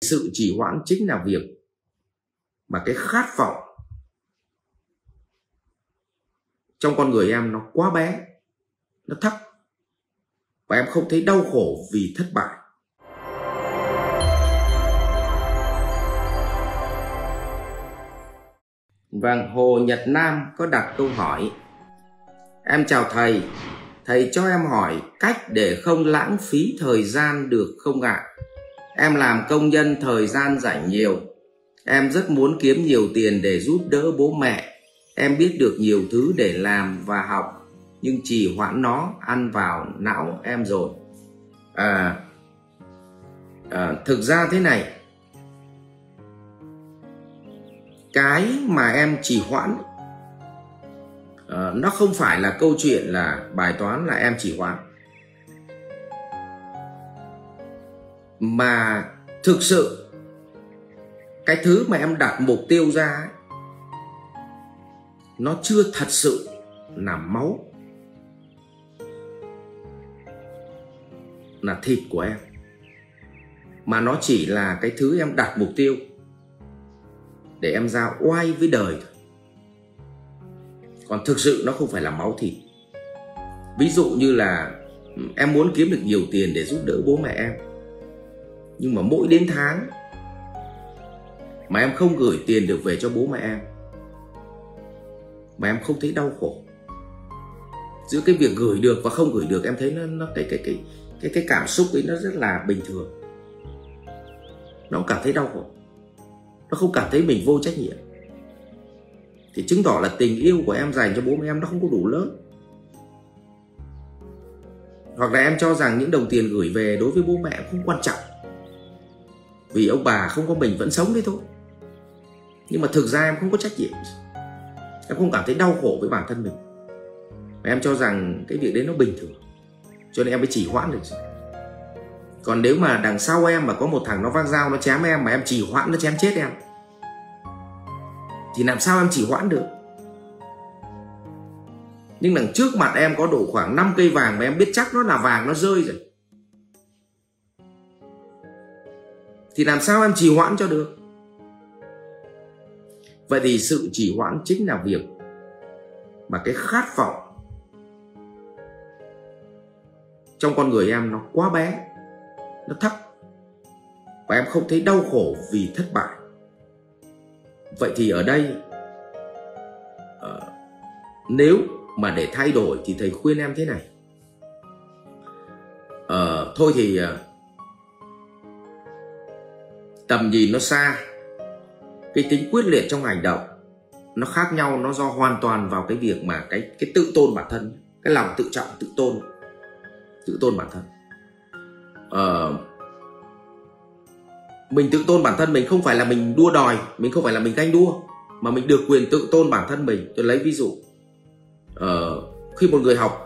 sự trì hoãn chính là việc mà cái khát vọng trong con người em nó quá bé nó thấp. Và em không thấy đau khổ vì thất bại. Vâng, Hồ Nhật Nam có đặt câu hỏi. Em chào thầy. Thầy cho em hỏi cách để không lãng phí thời gian được không ạ? Em làm công nhân thời gian rảnh nhiều. Em rất muốn kiếm nhiều tiền để giúp đỡ bố mẹ. Em biết được nhiều thứ để làm và học Nhưng chỉ hoãn nó ăn vào não em rồi. À, à, Thực ra thế này. Cái mà em trì hoãn à, nó không phải là câu chuyện là bài toán là em trì hoãn. Mà thực sự cái thứ mà em đặt mục tiêu ra ấy, nó chưa thật sự là máu là thịt của em. Mà nó chỉ là cái thứ em đặt mục tiêu để em ra oai với đời thôi. Còn thực sự nó không phải là máu thịt. Ví dụ như là em muốn kiếm được nhiều tiền để giúp đỡ bố mẹ em nhưng mà mỗi đến tháng mà em không gửi tiền được về cho bố mẹ em mà em không thấy đau khổ. Giữa cái việc gửi được và không gửi được em thấy nó, nó cái cái cái cái cái cảm xúc ấy nó rất là bình thường. Nó cảm thấy đau khổ. Nó không cảm thấy mình vô trách nhiệm. Thì chứng tỏ là tình yêu của em dành cho bố mẹ em nó không có đủ lớn. Hoặc là em cho rằng những đồng tiền gửi về đối với bố mẹ không quan trọng vì ông bà không có mình vẫn sống đấy thôi. Nhưng mà thực ra em không có trách nhiệm. Em không cảm thấy đau khổ với bản thân mình. Và em cho rằng cái việc đấy nó bình thường. Cho nên em mới chỉ hoãn được còn nếu mà đằng sau em mà có một thằng nó vác dao nó chém em mà em chỉ hoãn nó chém chết em, thì làm sao em chỉ hoãn được? Nhưng đằng trước mặt em có độ khoảng 5 cây vàng mà em biết chắc nó là vàng, nó rơi rồi. Thì làm sao em trì hoãn cho được? Vậy thì sự trì hoãn chính là việc mà cái khát vọng trong con người em nó quá bé nó thấp và em không thấy đau khổ vì thất bại. Vậy thì ở đây ờ, nếu mà để thay đổi thì thầy khuyên em thế này. Ờ, thôi thì uh, tầm nhìn nó xa. Cái tính quyết liệt trong hành động nó khác nhau nó do hoàn toàn vào cái việc mà cái cái tự tôn bản thân cái lòng tự trọng tự tôn tự tôn bản thân. Ờ, mình tự tôn bản thân mình không phải là mình đua đòi mình không phải là mình ganh đua mà mình được quyền tự tôn bản thân mình. Tôi lấy ví dụ ờ, khi một người học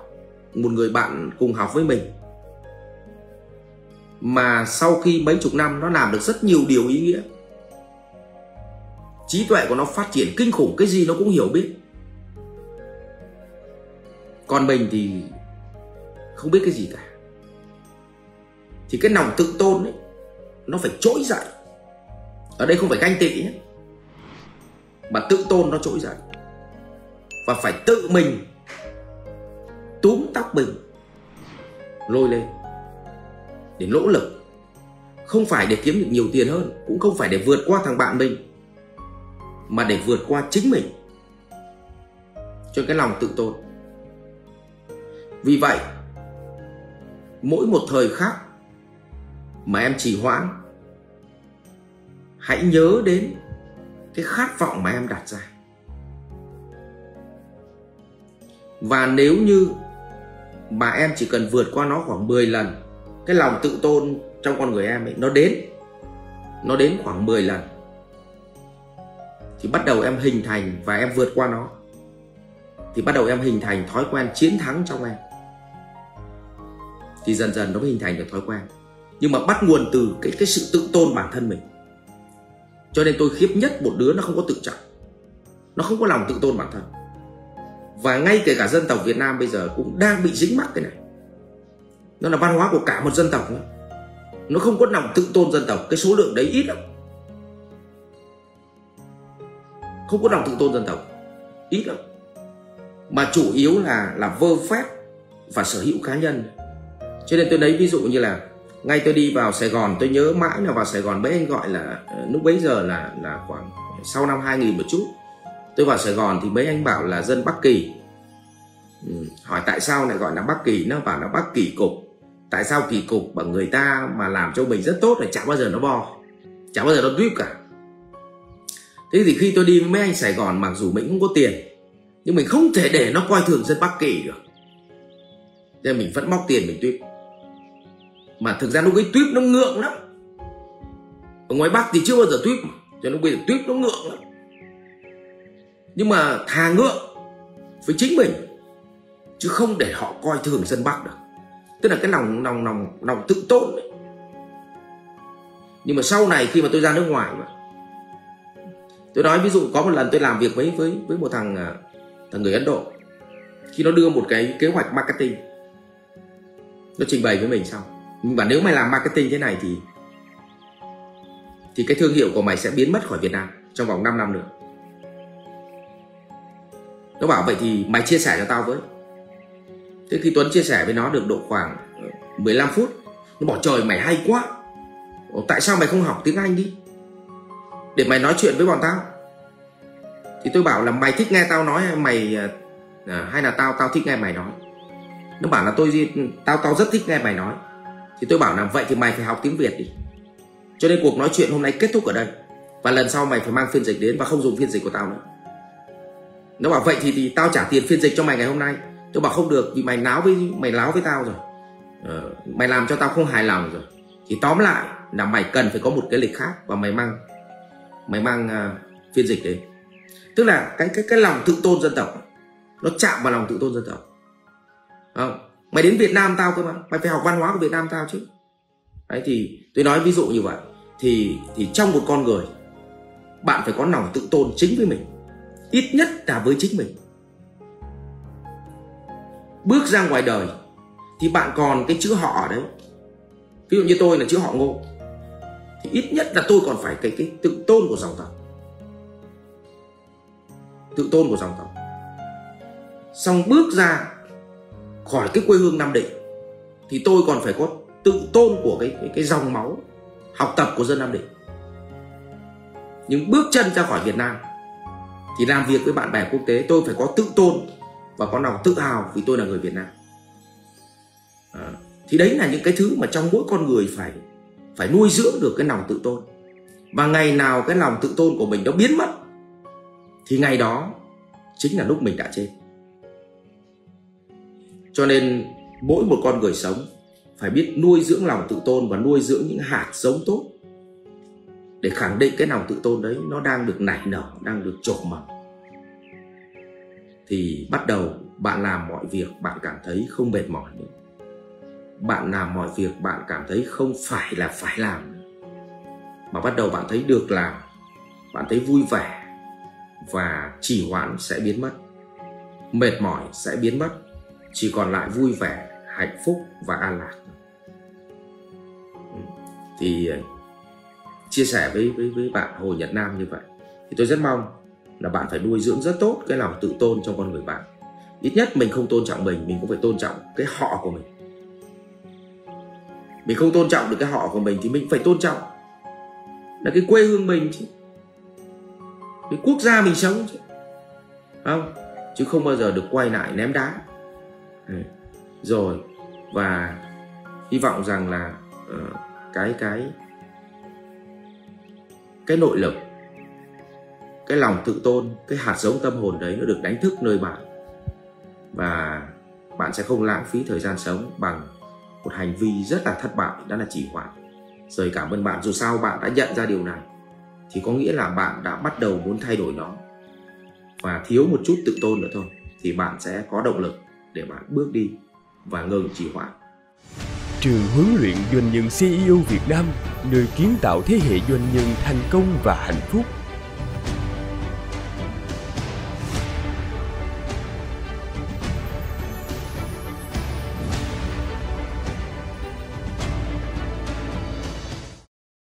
một người bạn cùng học với mình mà sau khi mấy chục năm nó làm được rất nhiều điều ý nghĩa. Trí tuệ của nó phát triển kinh khủng, cái gì nó cũng hiểu biết. Còn mình thì không biết cái gì cả. Thì cái lòng tự tôn ấy, nó phải trỗi dậy. Ở đây không phải ganh tị nhé, mà tự tôn nó trỗi dậy. Và phải tự mình túm tóc mình lôi lên để nỗ lực. Không phải để kiếm được nhiều tiền hơn, cũng không phải để vượt qua thằng bạn mình, mà để vượt qua chính mình. Cho cái lòng tự tôn. Vì vậy, mỗi một thời khắc mà em trì hoãn, hãy nhớ đến cái khát vọng mà em đặt ra. Và nếu như mà em chỉ cần vượt qua nó khoảng 10 lần cái lòng tự tôn trong con người em ấy, nó đến nó đến khoảng 10 lần. Thì bắt đầu em hình thành và em vượt qua nó. Thì bắt đầu em hình thành thói quen chiến thắng trong em. Thì dần dần nó mới hình thành được thói quen. Nhưng mà bắt nguồn từ cái cái sự tự tôn bản thân mình. Cho nên tôi khiếp nhất một đứa nó không có tự trọng. Nó không có lòng tự tôn bản thân. Và ngay kể cả dân tộc Việt Nam bây giờ cũng đang bị dính mắc cái này nó là văn hóa của cả một dân tộc nữa. Nó không có lòng tự tôn dân tộc cái số lượng đấy ít lắm. Không có lòng tự tôn dân tộc ít lắm. Mà chủ yếu là là vơ phép và sở hữu cá nhân. Cho nên tôi lấy ví dụ như là ngay tôi đi vào Sài Gòn tôi nhớ mãi là vào Sài Gòn bấy anh gọi là ờ, lúc bấy giờ là là khoảng sau năm 2000 một chút. Tôi vào Sài Gòn thì mấy anh bảo là dân Bắc Kỳ. Ừ, hỏi tại sao lại gọi là Bắc Kỳ? Nó bảo là Bắc Kỳ cục tại sao kỳ cục bằng người ta mà làm cho mình rất tốt là chả bao giờ nó bo? Chả bao giờ nó drip cả. Thế thì khi tôi đi với mấy anh Sài Gòn, mặc dù mình không có tiền, nhưng mình không thể để nó coi thường dân Bắc Kỳ được. Nên mình vẫn móc tiền mình tuyếp. Mà thực ra lúc ấy tuyếp nó ngượng lắm. Ở ngoài Bắc thì chưa bao giờ tuyếp cho nên bây giờ tuyếp nó ngượng lắm. Nhưng mà thà ngượng với chính mình, chứ không để họ coi thường dân Bắc được tức là cái lòng lòng lòng lòng tự tôn ấy. nhưng mà sau này khi mà tôi ra nước ngoài mà, tôi nói ví dụ có một lần tôi làm việc với với với một thằng à, thằng người Ấn Độ, khi nó đưa một cái kế hoạch marketing, nó trình bày với mình xong. Và nếu mày làm marketing thế này thì thì cái thương hiệu của mày sẽ biến mất khỏi Việt Nam trong vòng 5 năm nữa. Nó bảo vậy thì mày chia sẻ cho tao với thế khi Tuấn chia sẻ với nó được độ khoảng ờ, 15 phút nó bỏ trời mày hay quá. Ờ, tại sao mày không học tiếng Anh đi? Để mày nói chuyện với bọn tao. Thì tôi bảo là mày thích nghe tao nói hay mày ờ, à, hay là tao tao thích nghe mày nói? Nó bảo là tôi tao tao rất thích nghe mày nói. Thì tôi bảo là vậy thì mày phải học tiếng Việt đi. Cho nên cuộc nói chuyện hôm nay kết thúc ở đây. Và lần sau mày phải mang phiên dịch đến và không dùng phiên dịch của tao nữa. Nó bảo vậy thì, thì tao trả tiền phiên dịch cho mày ngày hôm nay tôi bảo không được vì mày láo với mày láo với tao rồi. Ờ, mày làm cho tao không hài lòng rồi. Thì tóm lại là mày cần phải có một cái lịch khác và mày mang mày mang uh, phiên dịch đấy tức là cái cái cái lòng tự tôn dân tộc nó chạm vào lòng tự tôn dân tộc. Không mày đến Việt Nam tao cơ mà. Mày phải học văn hóa của Việt Nam tao chứ. Đấy thì tôi nói ví dụ như vậy. Thì thì trong một con người bạn phải có lòng tự tôn chính với mình. Ít nhất là với chính mình bước ra ngoài đời thì bạn còn cái chữ họ ở đấy. Ví dụ như tôi là chữ họ ngô thì ít nhất là tôi còn phải cái cái tự tôn của dòng tộc. Tự tôn của dòng tộc. Xong bước ra khỏi cái quê hương Nam Định thì tôi còn phải có tự tôn của cái cái, cái dòng máu học tập của dân Nam Định. Nhưng bước chân ra khỏi Việt Nam thì làm việc với bạn bè quốc tế tôi phải có tự tôn và có lòng tự hào vì tôi là người Việt Nam. À, thì đấy là những cái thứ mà trong mỗi con người phải phải nuôi dưỡng được cái lòng tự tôn. Và ngày nào cái lòng tự tôn của mình nó biến mất thì ngày đó chính là lúc mình đã chết. Cho nên mỗi một con người sống phải biết nuôi dưỡng lòng tự tôn và nuôi dưỡng những hạt giống tốt để khẳng định cái lòng tự tôn đấy nó đang được nảy nở đang được trổ mầm thì bắt đầu bạn làm mọi việc bạn cảm thấy không mệt mỏi nữa. Bạn làm mọi việc bạn cảm thấy không phải là phải làm mà bắt đầu bạn thấy được làm, bạn thấy vui vẻ và trì hoãn sẽ biến mất. Mệt mỏi sẽ biến mất, chỉ còn lại vui vẻ, hạnh phúc và an lạc ừ. thì ờ, chia sẻ với với với bạn Hồ Nhật Nam như vậy. Thì tôi rất mong là bạn phải nuôi dưỡng rất tốt cái lòng tự tôn trong con người bạn. Ít nhất mình không tôn trọng mình mình cũng phải tôn trọng cái họ của mình. Mình không tôn trọng được cái họ của mình thì mình phải tôn trọng. Là cái quê hương mình chứ. Cái quốc gia mình sống chứ. Không chứ không bao giờ được quay lại ném đá. Ừ. Rồi và hy vọng rằng là uh, cái cái cái nội lực cái lòng tự tôn cái hạt giống tâm hồn đấy nó được đánh thức nơi bạn. Và bạn sẽ không lãng phí thời gian sống bằng một hành vi rất là thất bại đó là chỉ hoãn. Rồi cảm ơn bạn dù sao bạn đã nhận ra điều này thì có nghĩa là bạn đã bắt đầu muốn thay đổi nó. Và thiếu một chút tự tôn nữa thôi thì bạn sẽ có động lực để bạn bước đi và ngừng trì hoãn. Trường huấn luyện doanh nhân CEO Việt Nam, nơi kiến tạo thế hệ doanh nhân thành công và hạnh phúc.